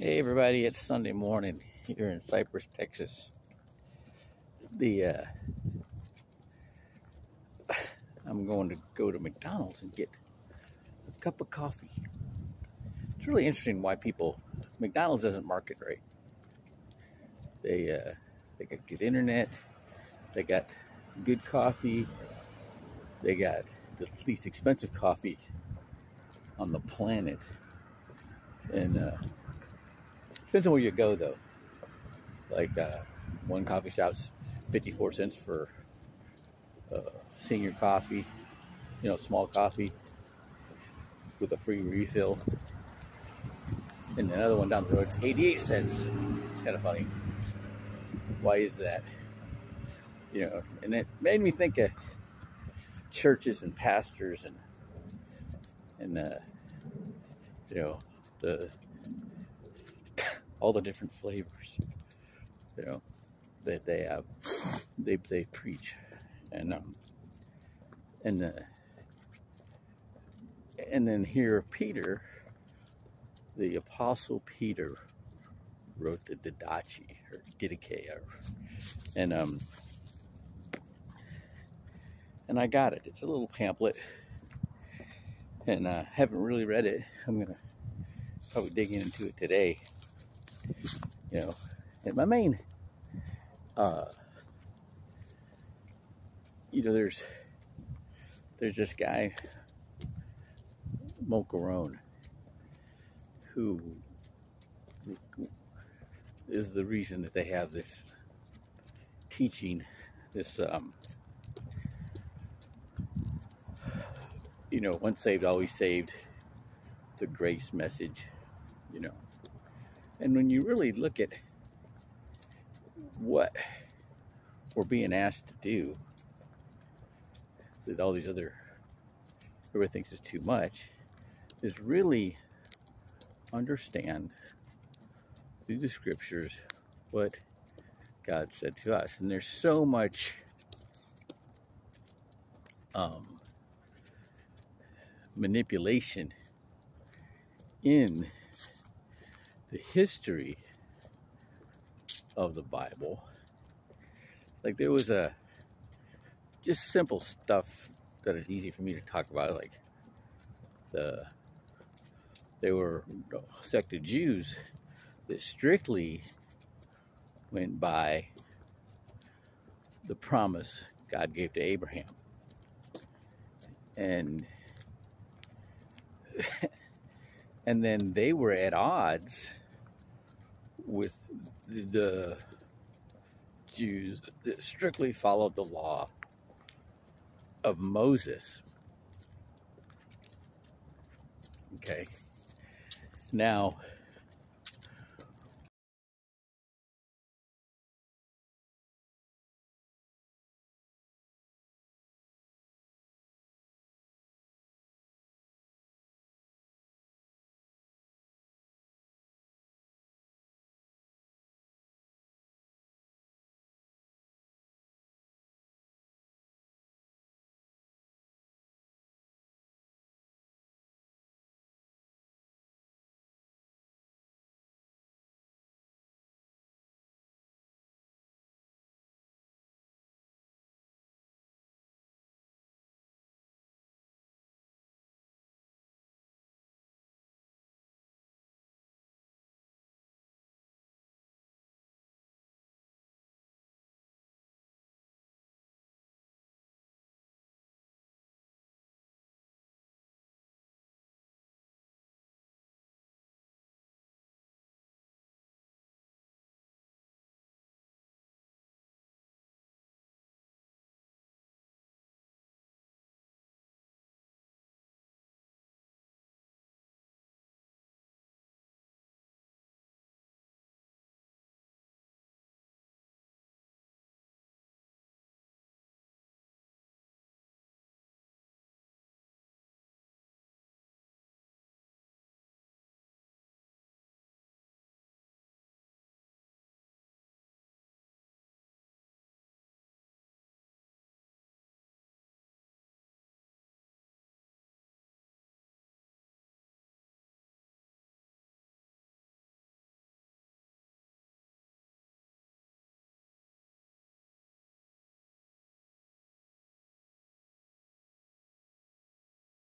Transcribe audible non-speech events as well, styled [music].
Hey everybody, it's Sunday morning here in Cypress, Texas. The uh, I'm going to go to McDonald's and get a cup of coffee. It's really interesting why people McDonald's doesn't market right. They uh, they got good internet, they got good coffee, they got the least expensive coffee on the planet, and uh, Depends on where you go, though. Like uh, one coffee shop's 54 cents for uh, senior coffee, you know, small coffee with a free refill. And another one down the road it's 88 cents. It's kind of funny. Why is that? You know, and it made me think of churches and pastors and and uh, you know the all the different flavors, you know, that they have, they they preach, and um, and uh, and then here Peter, the apostle Peter, wrote the Didache or Didache, and um, and I got it. It's a little pamphlet, and I uh, haven't really read it. I'm gonna probably dig into it today you know, and my main, uh, you know, there's, there's this guy, Mocarone, who is the reason that they have this teaching, this, um, you know, once saved, always saved, the grace message, you know. And when you really look at what we're being asked to do, that all these other, everybody thinks is too much, is really understand through the scriptures what God said to us. And there's so much um, manipulation in the history of the Bible, like there was a just simple stuff that is easy for me to talk about, like the they were sect of Jews that strictly went by the promise God gave to Abraham. And [laughs] and then they were at odds with the Jews that strictly followed the law of Moses. Okay. Now,